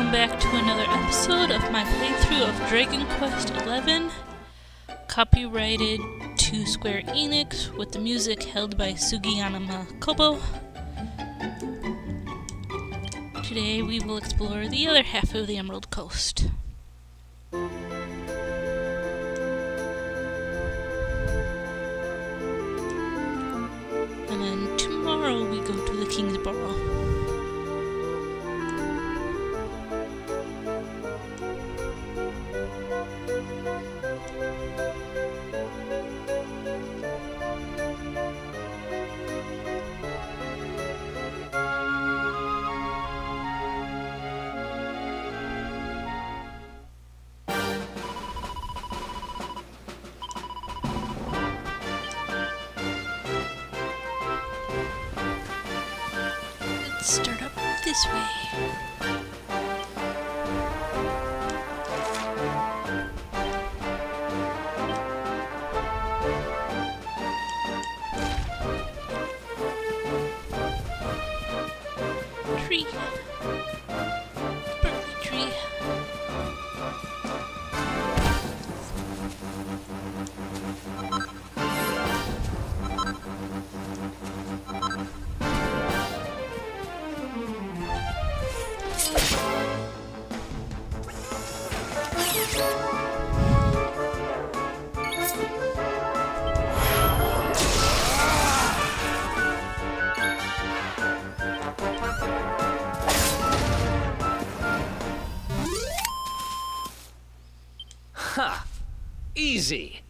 welcome back to another episode of my playthrough of Dragon Quest XI, copyrighted to Square Enix with the music held by Sugiyama Kobo. Today we will explore the other half of the Emerald Coast. And then tomorrow we go to the Kingsbarrow. Let's start up this way. Tree. Easy.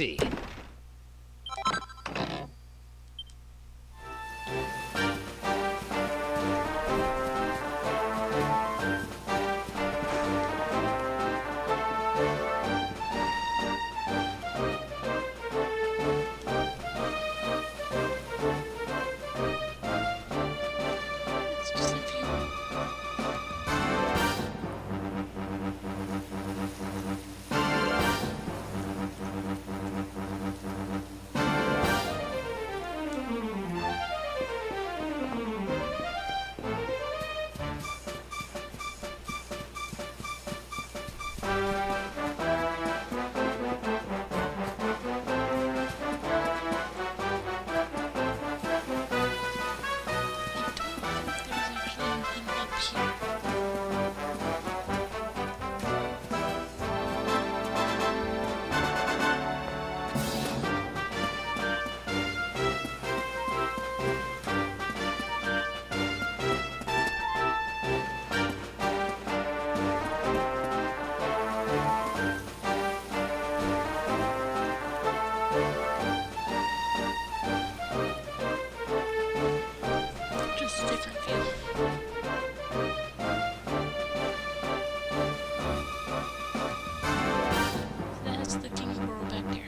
Easy. That's the King's World back there.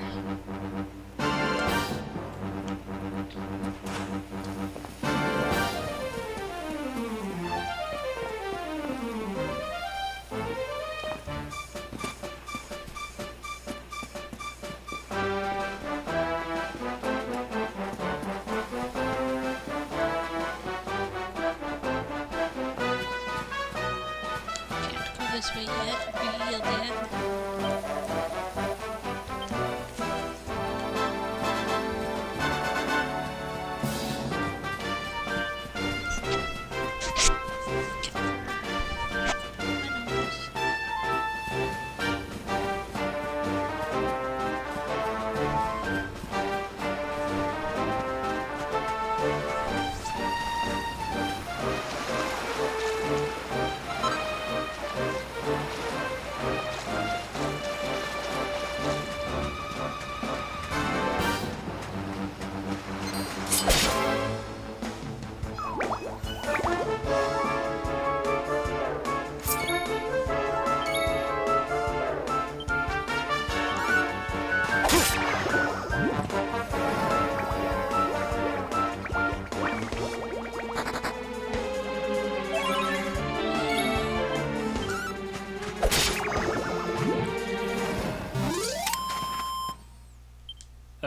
Can't go this way yet, we yielded.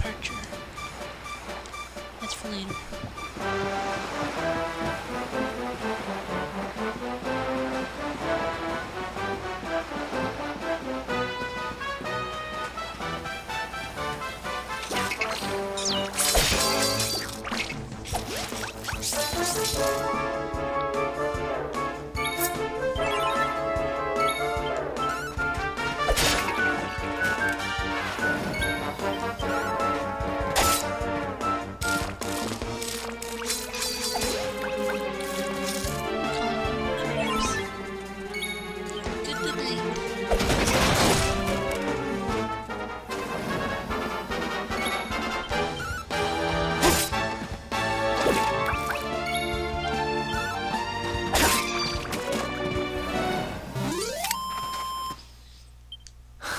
Departure. That's for later.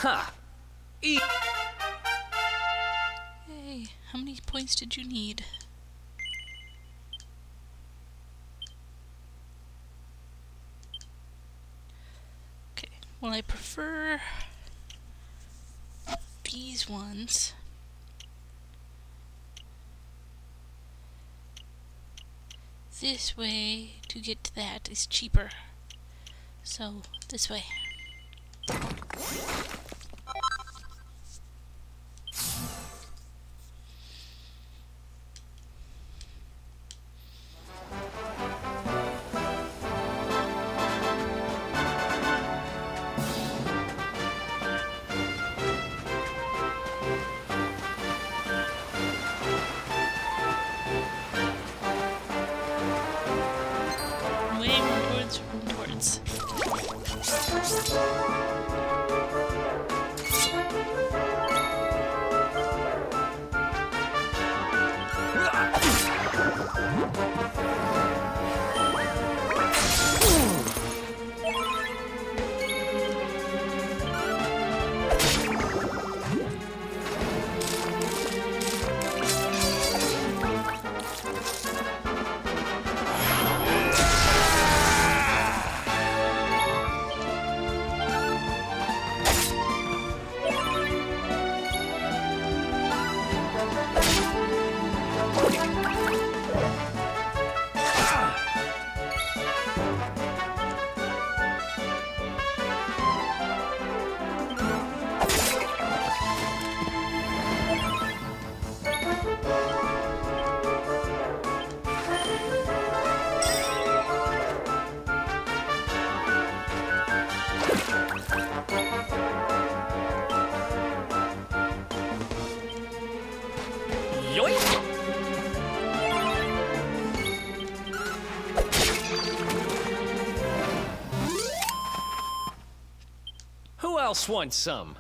Ha! E Hey, how many points did you need? Okay, well, I prefer these ones. This way to get to that is cheaper. So, this. Way Who else wants some?